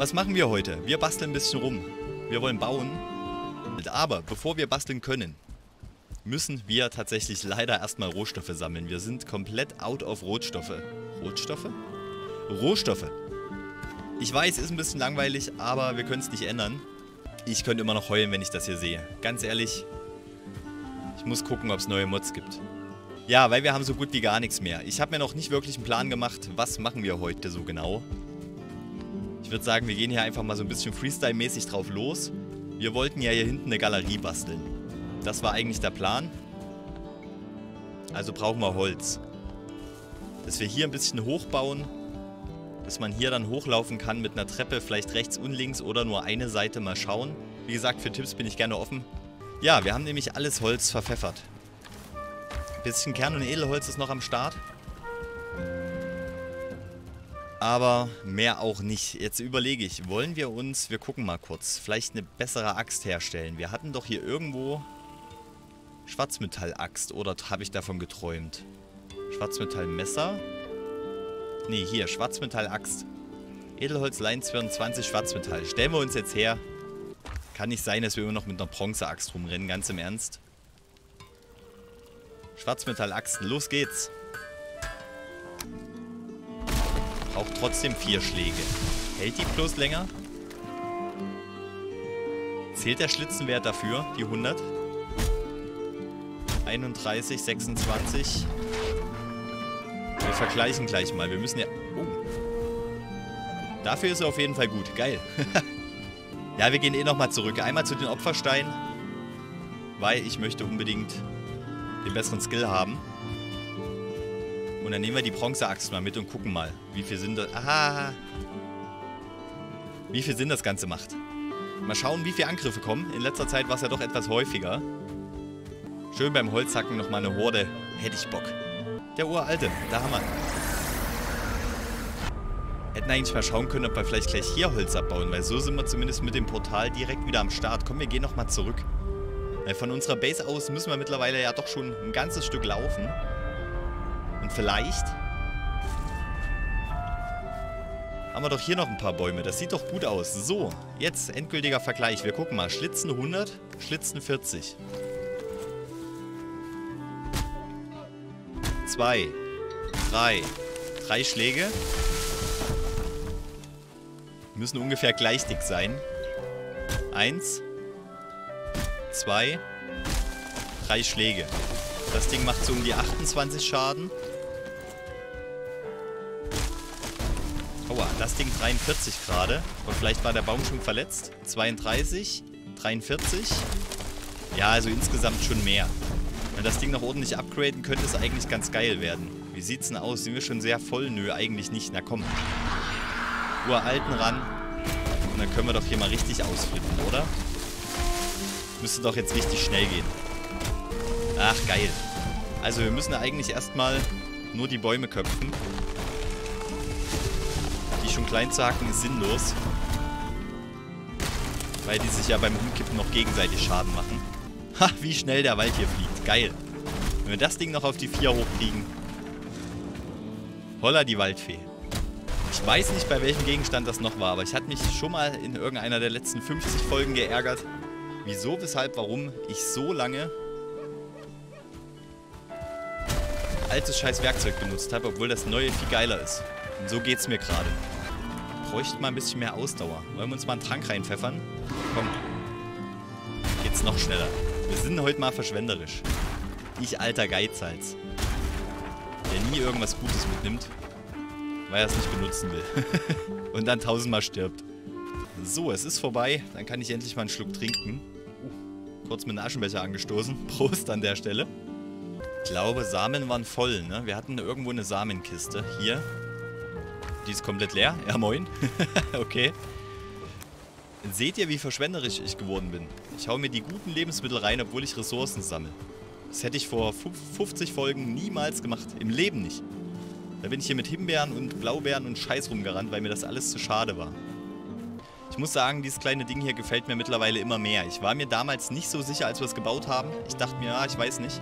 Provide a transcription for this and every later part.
Was machen wir heute? Wir basteln ein bisschen rum. Wir wollen bauen. Aber bevor wir basteln können, müssen wir tatsächlich leider erstmal Rohstoffe sammeln. Wir sind komplett out of Rohstoffe. Rohstoffe? Rohstoffe. Ich weiß, ist ein bisschen langweilig, aber wir können es nicht ändern. Ich könnte immer noch heulen, wenn ich das hier sehe. Ganz ehrlich, ich muss gucken, ob es neue Mods gibt. Ja, weil wir haben so gut wie gar nichts mehr. Ich habe mir noch nicht wirklich einen Plan gemacht, was machen wir heute so genau. Ich würde sagen, wir gehen hier einfach mal so ein bisschen Freestyle-mäßig drauf los. Wir wollten ja hier hinten eine Galerie basteln. Das war eigentlich der Plan. Also brauchen wir Holz. Dass wir hier ein bisschen hochbauen, dass man hier dann hochlaufen kann mit einer Treppe, vielleicht rechts und links oder nur eine Seite mal schauen. Wie gesagt, für Tipps bin ich gerne offen. Ja, wir haben nämlich alles Holz verpfeffert. Ein bisschen Kern- und Edelholz ist noch am Start. Aber mehr auch nicht. Jetzt überlege ich, wollen wir uns, wir gucken mal kurz, vielleicht eine bessere Axt herstellen. Wir hatten doch hier irgendwo Schwarzmetall-Axt oder habe ich davon geträumt? Schwarzmetall-Messer? Nee, hier, Schwarzmetall-Axt. Edelholz, Lein 22, Schwarzmetall. Stellen wir uns jetzt her. Kann nicht sein, dass wir immer noch mit einer Bronze-Axt rumrennen, ganz im Ernst. Schwarzmetall-Axt, los geht's. Braucht trotzdem vier Schläge. Hält die bloß länger? Zählt der Schlitzenwert dafür, die 100? 31, 26... Wir vergleichen gleich mal. Wir müssen ja... Oh. Dafür ist er auf jeden Fall gut. Geil. ja, wir gehen eh nochmal zurück. Einmal zu den Opfersteinen. Weil ich möchte unbedingt den besseren Skill haben. Und dann nehmen wir die Bronzeaxt mal mit und gucken mal, wie viel Sinn das... Aha. Wie viel Sinn das Ganze macht. Mal schauen, wie viele Angriffe kommen. In letzter Zeit war es ja doch etwas häufiger. Schön beim Holzhacken nochmal eine Horde. Hätte ich Bock. Der uralte, der Hammer. Hätten eigentlich mal schauen können, ob wir vielleicht gleich hier Holz abbauen, weil so sind wir zumindest mit dem Portal direkt wieder am Start. Komm, wir gehen nochmal zurück. Weil von unserer Base aus müssen wir mittlerweile ja doch schon ein ganzes Stück laufen. Vielleicht haben wir doch hier noch ein paar Bäume. Das sieht doch gut aus. So, jetzt endgültiger Vergleich. Wir gucken mal. Schlitzen 100, Schlitzen 40. Zwei. Drei. Drei Schläge. Müssen ungefähr gleich dick sein. Eins. Zwei. Drei Schläge. Das Ding macht so um die 28 Schaden. Das Ding 43 gerade. Und vielleicht war der Baum schon verletzt. 32. 43. Ja, also insgesamt schon mehr. Wenn das Ding noch ordentlich upgraden, könnte es eigentlich ganz geil werden. Wie sieht's denn aus? Sind wir schon sehr voll? Nö, eigentlich nicht. Na komm. Uralten ran. Und dann können wir doch hier mal richtig ausflippen, oder? Müsste doch jetzt richtig schnell gehen. Ach, geil. Also wir müssen eigentlich erstmal nur die Bäume köpfen. Die schon klein zu hacken ist sinnlos. Weil die sich ja beim Umkippen noch gegenseitig Schaden machen. Ha, wie schnell der Wald hier fliegt. Geil. Wenn wir das Ding noch auf die 4 hochkriegen. Holla die Waldfee. Ich weiß nicht, bei welchem Gegenstand das noch war, aber ich hatte mich schon mal in irgendeiner der letzten 50 Folgen geärgert. Wieso, weshalb, warum ich so lange altes scheiß Werkzeug benutzt habe, obwohl das neue viel geiler ist. Und so geht's mir gerade. Bräuchte mal ein bisschen mehr Ausdauer. Wollen wir uns mal einen Trank reinpfeffern? Komm. Geht's noch schneller. Wir sind heute mal verschwenderisch. Ich alter Geizhals. Der nie irgendwas Gutes mitnimmt, weil er es nicht benutzen will. Und dann tausendmal stirbt. So, es ist vorbei. Dann kann ich endlich mal einen Schluck trinken. Uh, kurz mit einem Aschenbecher angestoßen. Prost an der Stelle. Ich glaube, Samen waren voll, ne? Wir hatten irgendwo eine Samenkiste. Hier. Die ist komplett leer. Ja, moin. okay. Seht ihr, wie verschwenderisch ich geworden bin? Ich hau mir die guten Lebensmittel rein, obwohl ich Ressourcen sammle. Das hätte ich vor 50 Folgen niemals gemacht. Im Leben nicht. Da bin ich hier mit Himbeeren und Blaubeeren und Scheiß rumgerannt, weil mir das alles zu schade war. Ich muss sagen, dieses kleine Ding hier gefällt mir mittlerweile immer mehr. Ich war mir damals nicht so sicher, als wir es gebaut haben. Ich dachte mir, ja, ich weiß nicht.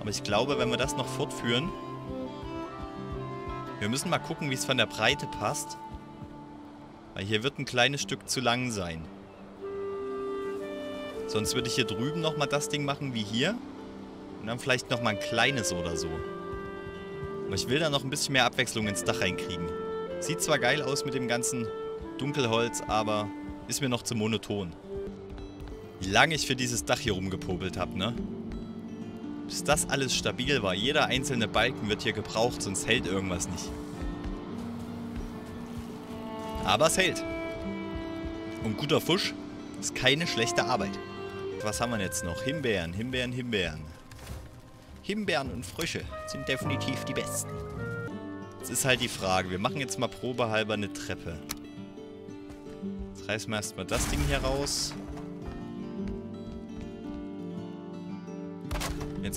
Aber ich glaube, wenn wir das noch fortführen... Wir müssen mal gucken, wie es von der Breite passt. Weil hier wird ein kleines Stück zu lang sein. Sonst würde ich hier drüben nochmal das Ding machen wie hier. Und dann vielleicht nochmal ein kleines oder so. Aber ich will da noch ein bisschen mehr Abwechslung ins Dach reinkriegen. Sieht zwar geil aus mit dem ganzen Dunkelholz, aber ist mir noch zu monoton. Wie lange ich für dieses Dach hier rumgepobelt habe, ne? Bis das alles stabil war. Jeder einzelne Balken wird hier gebraucht, sonst hält irgendwas nicht. Aber es hält. Und guter Fusch ist keine schlechte Arbeit. Was haben wir jetzt noch? Himbeeren, Himbeeren, Himbeeren. Himbeeren und Frösche sind definitiv die besten. Jetzt ist halt die Frage. Wir machen jetzt mal probehalber eine Treppe. Jetzt reißen wir erstmal das Ding hier raus.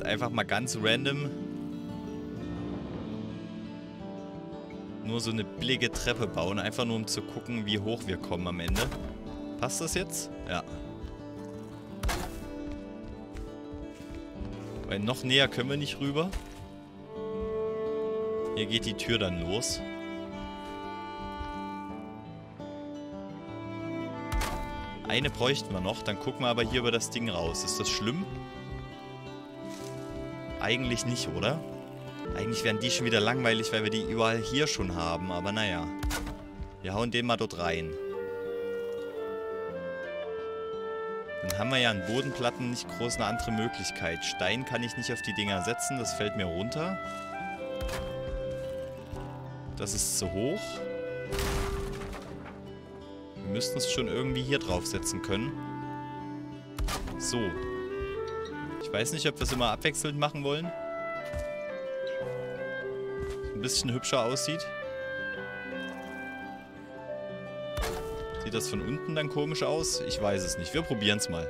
Jetzt einfach mal ganz random nur so eine billige Treppe bauen. Einfach nur um zu gucken, wie hoch wir kommen am Ende. Passt das jetzt? Ja. Weil noch näher können wir nicht rüber. Hier geht die Tür dann los. Eine bräuchten wir noch. Dann gucken wir aber hier über das Ding raus. Ist das schlimm? Eigentlich nicht, oder? Eigentlich wären die schon wieder langweilig, weil wir die überall hier schon haben. Aber naja. Wir hauen den mal dort rein. Dann haben wir ja an Bodenplatten nicht groß eine andere Möglichkeit. Stein kann ich nicht auf die Dinger setzen, das fällt mir runter. Das ist zu hoch. Wir müssten es schon irgendwie hier draufsetzen können. So. Ich weiß nicht, ob wir es immer abwechselnd machen wollen. Ein bisschen hübscher aussieht. Sieht das von unten dann komisch aus? Ich weiß es nicht. Wir probieren es mal.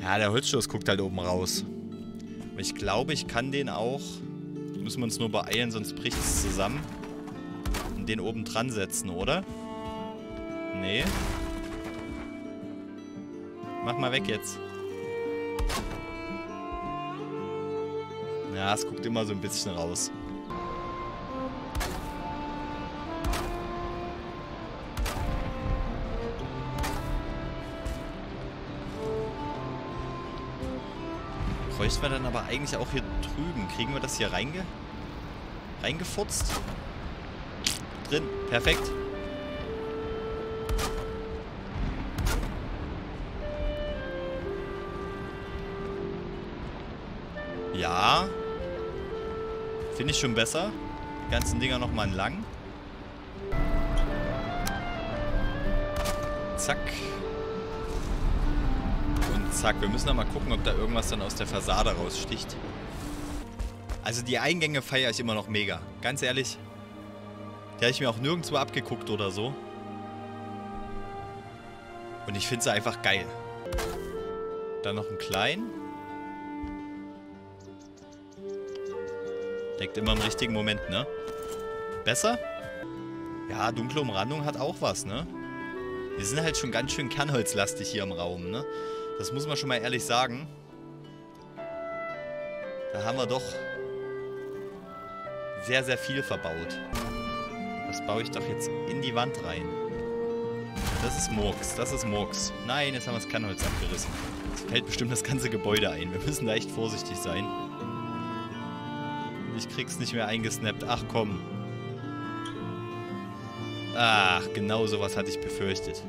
Ja, der Holzstoß guckt halt oben raus. Aber ich glaube, ich kann den auch... Müssen wir uns nur beeilen, sonst bricht es zusammen. Den oben dran setzen, oder? Nee. Mach mal weg jetzt. Ja, es guckt immer so ein bisschen raus. Bräuchten wir dann aber eigentlich auch hier drüben. Kriegen wir das hier reinge reingefurzt? Drin. Perfekt. Ja. Finde ich schon besser. Die ganzen Dinger nochmal lang. Zack. Und zack. Wir müssen dann mal gucken, ob da irgendwas dann aus der Fassade raussticht. Also die Eingänge feiere ich immer noch mega. Ganz ehrlich. Die habe ich mir auch nirgendwo abgeguckt oder so. Und ich finde sie einfach geil. Dann noch einen kleinen. Deckt immer im richtigen Moment, ne? Besser? Ja, dunkle Umrandung hat auch was, ne? Wir sind halt schon ganz schön kernholzlastig hier im Raum, ne? Das muss man schon mal ehrlich sagen. Da haben wir doch sehr, sehr viel verbaut. Das baue ich doch jetzt in die Wand rein. Das ist Murks, das ist Murks. Nein, jetzt haben wir das Kernholz abgerissen. Jetzt fällt bestimmt das ganze Gebäude ein. Wir müssen da echt vorsichtig sein. Ich krieg's nicht mehr eingesnappt. Ach komm. Ach, genau sowas hatte ich befürchtet.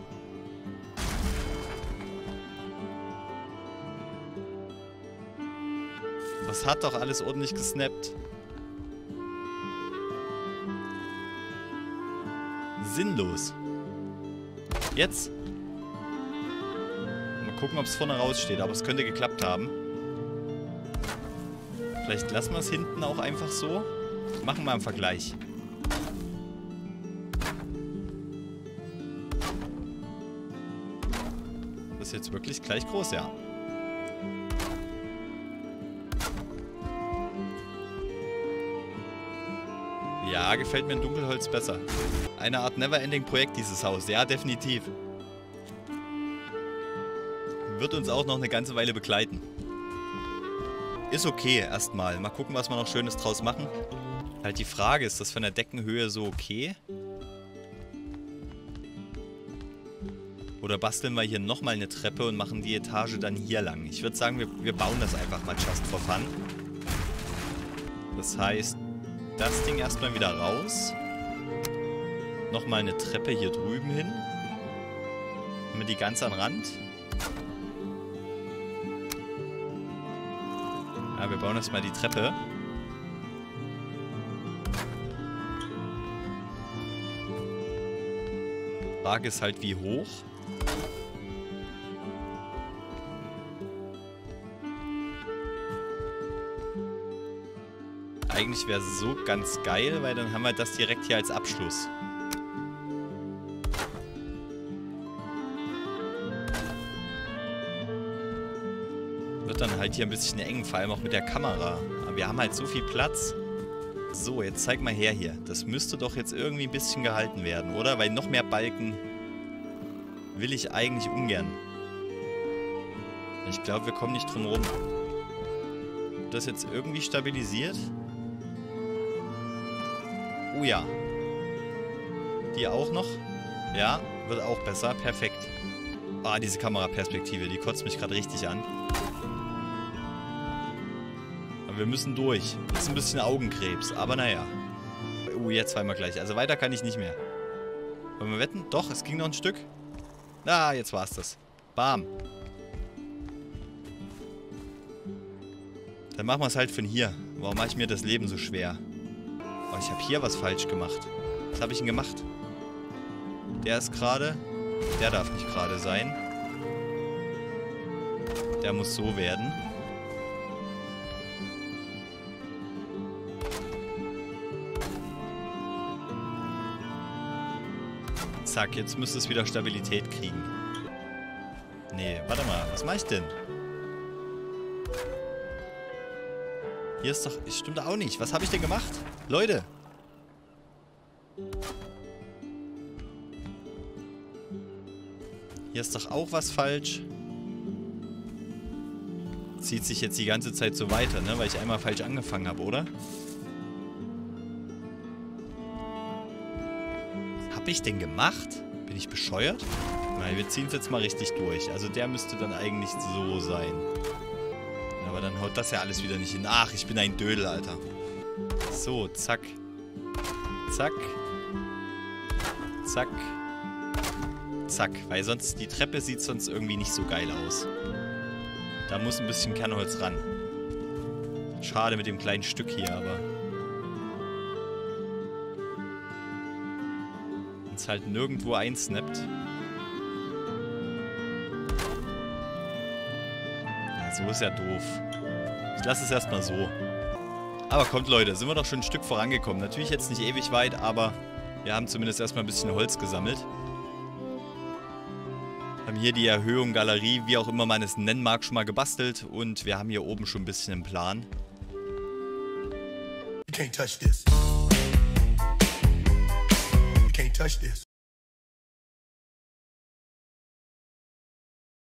Das hat doch alles ordentlich gesnappt. Sinnlos. Jetzt. Mal gucken, ob es vorne raussteht. Aber es könnte geklappt haben. Vielleicht lassen wir es hinten auch einfach so. Machen wir einen Vergleich. Das ist jetzt wirklich gleich groß, ja. Gefällt mir ein Dunkelholz besser. Eine Art Never-Ending-Projekt, dieses Haus. Ja, definitiv. Wird uns auch noch eine ganze Weile begleiten. ist okay erstmal. Mal gucken, was wir noch Schönes draus machen. Halt die Frage, ist das von der Deckenhöhe so okay? Oder basteln wir hier nochmal eine Treppe und machen die Etage dann hier lang? Ich würde sagen, wir, wir bauen das einfach mal just for fun. Das heißt, das Ding erstmal wieder raus. Nochmal eine Treppe hier drüben hin. Haben wir die ganz an Rand. Ja, wir bauen erstmal die Treppe. Frage ist halt, wie hoch. Eigentlich wäre es so ganz geil, weil dann haben wir das direkt hier als Abschluss. Wird dann halt hier ein bisschen eng, vor allem auch mit der Kamera. Aber wir haben halt so viel Platz. So, jetzt zeig mal her hier. Das müsste doch jetzt irgendwie ein bisschen gehalten werden, oder? Weil noch mehr Balken will ich eigentlich ungern. Ich glaube, wir kommen nicht drum rum. Das jetzt irgendwie stabilisiert? Oh ja. Die auch noch? Ja, wird auch besser. Perfekt. Ah, diese Kameraperspektive, die kotzt mich gerade richtig an. Aber wir müssen durch. Ist ein bisschen Augenkrebs, aber naja. Oh, jetzt zweimal gleich. Also weiter kann ich nicht mehr. Wollen wir wetten? Doch, es ging noch ein Stück. Ah, jetzt war's das. Bam. Dann machen wir es halt von hier. Warum mache ich mir das Leben so schwer? Oh, ich habe hier was falsch gemacht. Was habe ich denn gemacht? Der ist gerade... Der darf nicht gerade sein. Der muss so werden. Zack, jetzt müsste es wieder Stabilität kriegen. Nee, warte mal, was mache ich denn? Hier ist doch... Stimmt auch nicht. Was habe ich denn gemacht? Leute! Hier ist doch auch was falsch. Zieht sich jetzt die ganze Zeit so weiter, ne? Weil ich einmal falsch angefangen habe, oder? habe ich denn gemacht? Bin ich bescheuert? Nein, wir ziehen es jetzt mal richtig durch. Also der müsste dann eigentlich so sein. Aber dann haut das ja alles wieder nicht hin. Ach, ich bin ein Dödel, Alter. So, zack. Zack. Zack. Zack. Weil sonst, die Treppe sieht sonst irgendwie nicht so geil aus. Da muss ein bisschen Kernholz ran. Schade mit dem kleinen Stück hier, aber... es halt nirgendwo einsnappt. Ja, so ist ja doof. Ich lasse es erstmal so. Aber kommt Leute, sind wir doch schon ein Stück vorangekommen. Natürlich jetzt nicht ewig weit, aber wir haben zumindest erstmal ein bisschen Holz gesammelt. Haben hier die Erhöhung, Galerie, wie auch immer man es nennen mag, schon mal gebastelt. Und wir haben hier oben schon ein bisschen einen Plan. You can't touch this. touch this.